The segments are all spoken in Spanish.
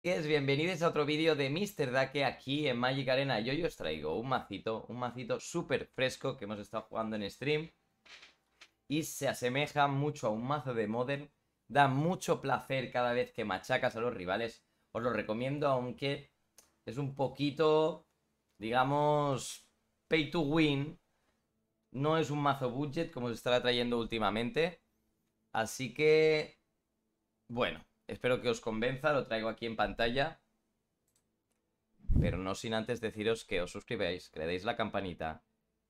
Bienvenidos a otro vídeo de Mr. Dake aquí en Magic Arena. Yo, yo os traigo un macito, un macito súper fresco que hemos estado jugando en stream. Y se asemeja mucho a un mazo de Modern. Da mucho placer cada vez que machacas a los rivales. Os lo recomiendo, aunque es un poquito, digamos, pay to win. No es un mazo budget como se estará trayendo últimamente. Así que, bueno, espero que os convenza. Lo traigo aquí en pantalla. Pero no sin antes deciros que os suscribáis, que le deis la campanita,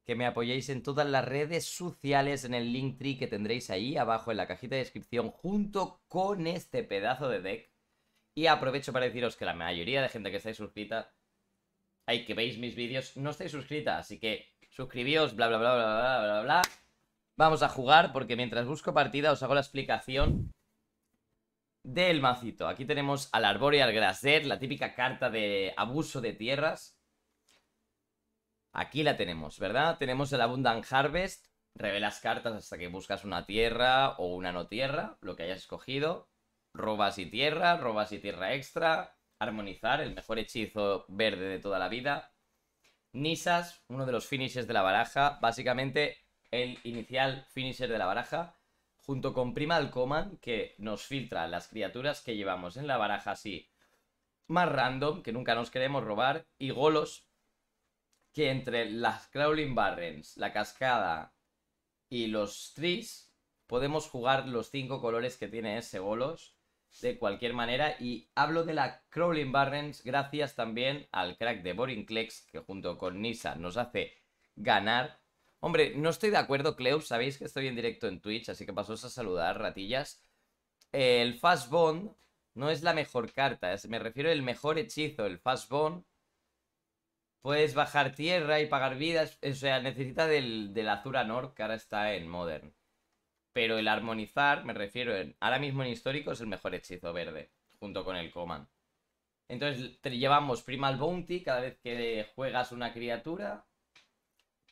que me apoyéis en todas las redes sociales en el link tree que tendréis ahí abajo en la cajita de descripción junto con este pedazo de deck. Y aprovecho para deciros que la mayoría de gente que estáis suscrita, hay que veis mis vídeos, no estáis suscrita, así que suscribíos, bla bla bla bla bla bla bla. Vamos a jugar porque mientras busco partida os hago la explicación del macito. Aquí tenemos al Arboreal Grasset, la típica carta de abuso de tierras. Aquí la tenemos, ¿verdad? Tenemos el Abundant Harvest. Revelas cartas hasta que buscas una tierra o una no tierra, lo que hayas escogido. Robas y tierra, robas y tierra extra. Armonizar, el mejor hechizo verde de toda la vida. Nisas, uno de los finishes de la baraja. Básicamente el inicial finisher de la baraja. Junto con Primal Command, que nos filtra las criaturas que llevamos en la baraja así. Más random, que nunca nos queremos robar. Y Golos, que entre las Crawling Barrens, la cascada y los trees, podemos jugar los cinco colores que tiene ese Golos de cualquier manera. Y hablo de la Crawling Barrens gracias también al crack de Boring Clex, que junto con Nisa nos hace ganar. Hombre, no estoy de acuerdo, Cleus. Sabéis que estoy en directo en Twitch, así que pasos a saludar, ratillas. El Fast Bond no es la mejor carta, me refiero al mejor hechizo, el Fast Bond. Puedes bajar tierra y pagar vidas, o sea, necesita del, del Azura Nord, que ahora está en Modern. Pero el armonizar, me refiero, ahora mismo en histórico es el mejor hechizo verde, junto con el Command. Entonces te llevamos Primal Bounty cada vez que juegas una criatura.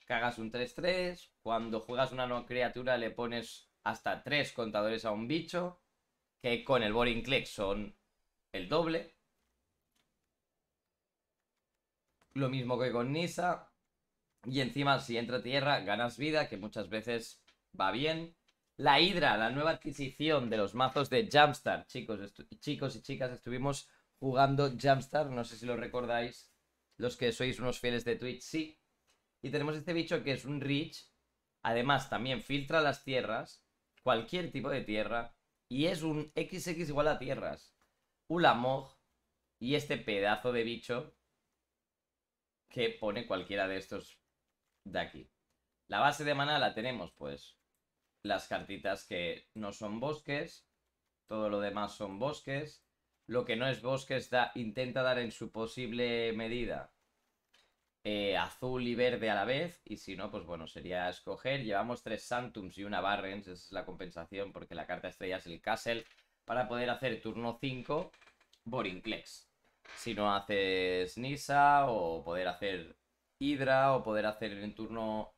Cagas un 3-3. Cuando juegas una no criatura le pones hasta 3 contadores a un bicho. Que con el Boring Click son el doble. Lo mismo que con Nisa. Y encima si entra tierra ganas vida, que muchas veces va bien. La Hydra, la nueva adquisición de los mazos de Jumpstart. Chicos, chicos y chicas, estuvimos jugando Jumpstart. No sé si lo recordáis. Los que sois unos fieles de Twitch, sí. Y tenemos este bicho que es un Reach. Además, también filtra las tierras. Cualquier tipo de tierra. Y es un XX igual a tierras. Ulamog. Y este pedazo de bicho. Que pone cualquiera de estos de aquí. La base de mana la tenemos, pues. Las cartitas que no son bosques. Todo lo demás son bosques. Lo que no es bosques da, intenta dar en su posible medida eh, azul y verde a la vez. Y si no, pues bueno, sería escoger. Llevamos tres Santums y una Barrens. Es la compensación porque la carta estrella es el Castle. Para poder hacer turno 5 Borinclex. Si no haces Nisa o poder hacer Hydra o poder hacer en turno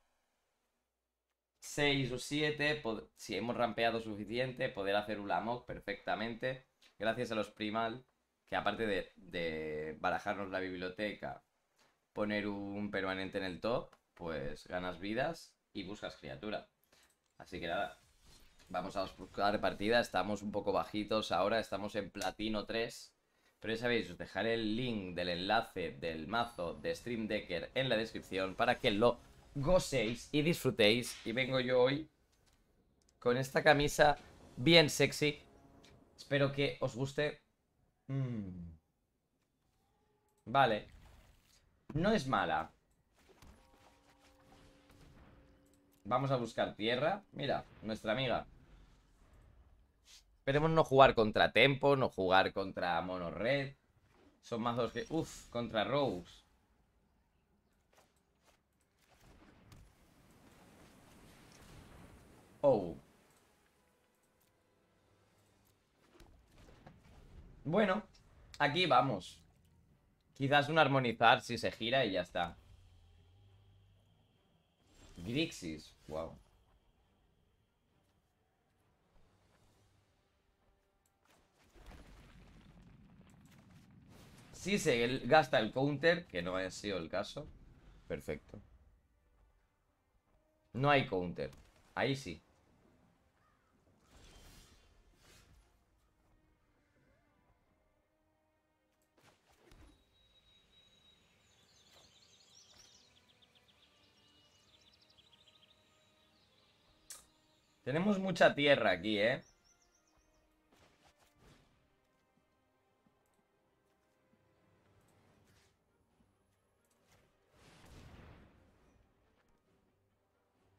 6 o 7. Si hemos rampeado suficiente, poder hacer Ulamog perfectamente. Gracias a los Primal. Que aparte de, de barajarnos la biblioteca, poner un permanente en el top, pues ganas vidas y buscas criatura. Así que nada, vamos a buscar partida. Estamos un poco bajitos ahora, estamos en platino 3. Pero ya sabéis, os dejaré el link del enlace del mazo de Stream Decker en la descripción para que lo gocéis y disfrutéis. Y vengo yo hoy con esta camisa bien sexy. Espero que os guste. Mm. Vale. No es mala. Vamos a buscar tierra. Mira, nuestra amiga. Esperemos no jugar contra Tempo, no jugar contra Mono Red. Son mazos que... Uf, contra Rose. Oh. Bueno, aquí vamos. Quizás un armonizar si se gira y ya está. Grixis, wow. Si se gasta el counter, que no haya sido el caso. Perfecto. No hay counter. Ahí sí. Tenemos mucha tierra aquí, ¿eh?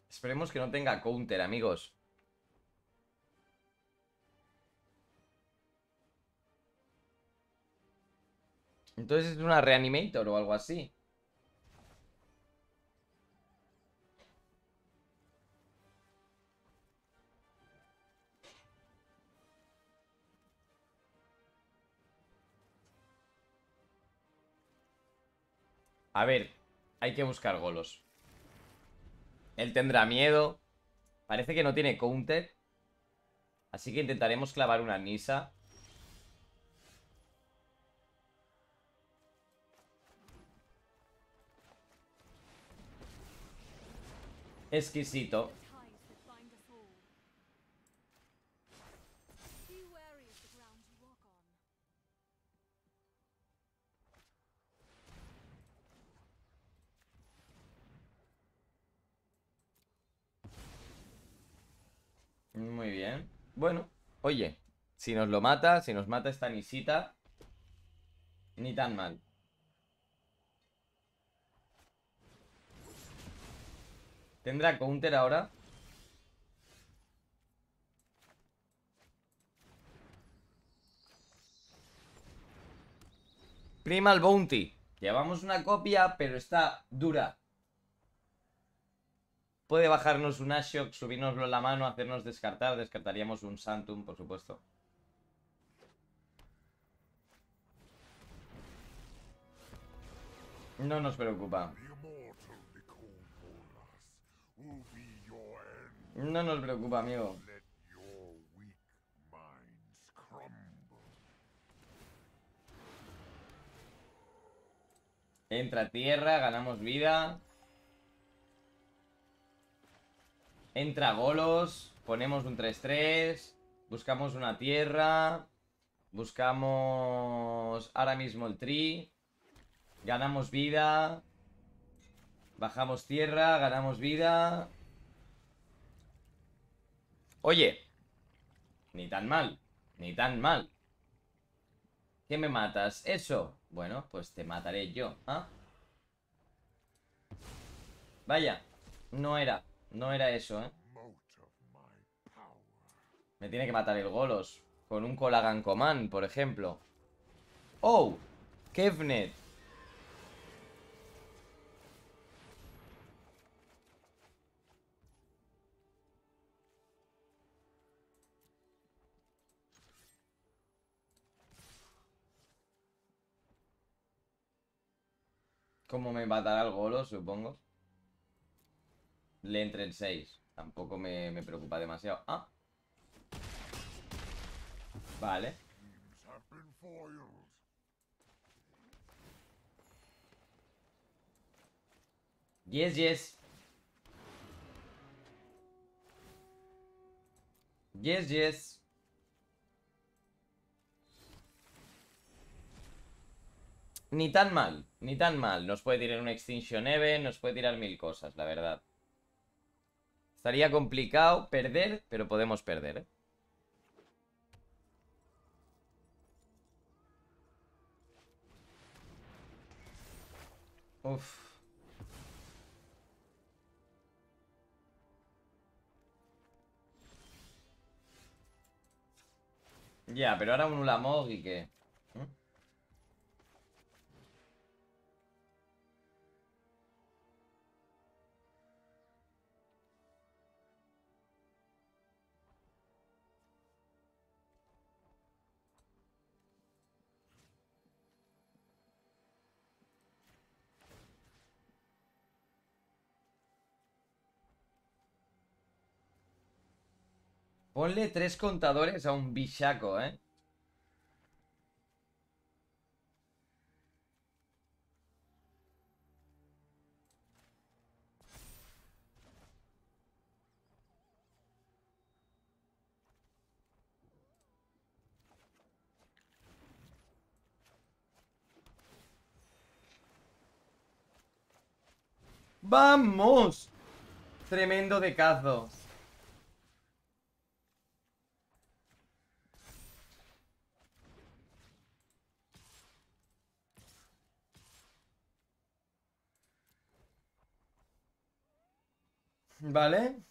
Esperemos que no tenga counter, amigos. Entonces es una reanimator o algo así. A ver, hay que buscar golos. Él tendrá miedo. Parece que no tiene counter. Así que intentaremos clavar una Nisa. Exquisito. Muy bien. Bueno, oye, si nos lo mata, si nos mata esta Nisita, ni tan mal. ¿Tendrá counter ahora? Primal Bounty. Llevamos una copia, pero está dura. Puede bajarnos un Ashok, subirnoslo en la mano, hacernos descartar. Descartaríamos un Santum, por supuesto. No nos preocupa. No nos preocupa, amigo. Entra tierra, ganamos vida. Entra Golos. Ponemos un 3-3. Buscamos una tierra. Buscamos ahora mismo el tree. Ganamos vida. Bajamos tierra, ganamos vida. Oye. Ni tan mal. Ni tan mal. ¿Qué me matas? ¿Eso? Bueno, pues te mataré yo. ¿ah? Vaya. No era. No era eso, ¿eh? Me tiene que matar el Golos. Con un Colagan Command, por ejemplo. ¡Oh! Kevnet. ¿Cómo me matará el Golos, supongo? Le entre en 6. Tampoco me, me preocupa demasiado. Ah. Vale. Yes, yes. Yes, yes. Ni tan mal, ni tan mal. Nos puede tirar un Extinction Even, nos puede tirar mil cosas, la verdad. Estaría complicado perder, pero podemos perder, ¿eh? Ya, pero ahora un Ulamog y que... Ponle tres contadores a un bichaco, ¿eh? ¡Vamos! Tremendo de cazos. Vale.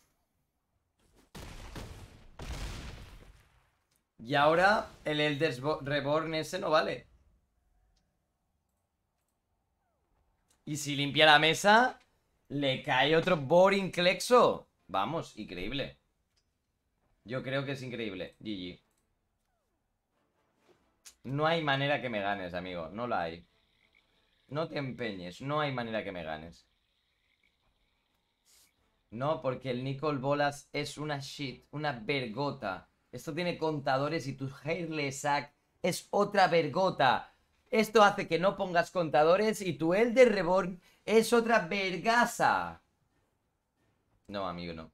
Y ahora el Elder Reborn ese no vale. Y si limpia la mesa, le cae otro Boring Clexo. Vamos, increíble. Yo creo que es increíble. GG. No hay manera que me ganes, amigo. No la hay. No te empeñes. No hay manera que me ganes. No, porque el Nicole Bolas es una shit, una vergota. Esto tiene contadores y tu Hairless Sack es otra vergota. Esto hace que no pongas contadores y tu Elder Reborn es otra vergasa. No, amigo, no.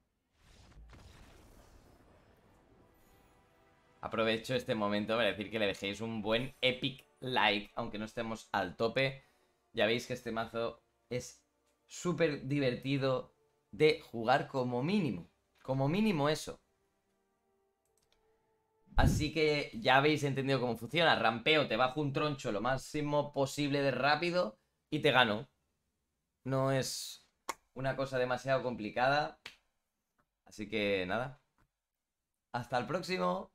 Aprovecho este momento para decir que le dejéis un buen epic like, aunque no estemos al tope. Ya veis que este mazo es súper divertido, de jugar como mínimo. Como mínimo eso. Así que ya habéis entendido cómo funciona. Rampeo, te bajo un troncho lo máximo posible de rápido y te gano. No es una cosa demasiado complicada. Así que nada. Hasta el próximo.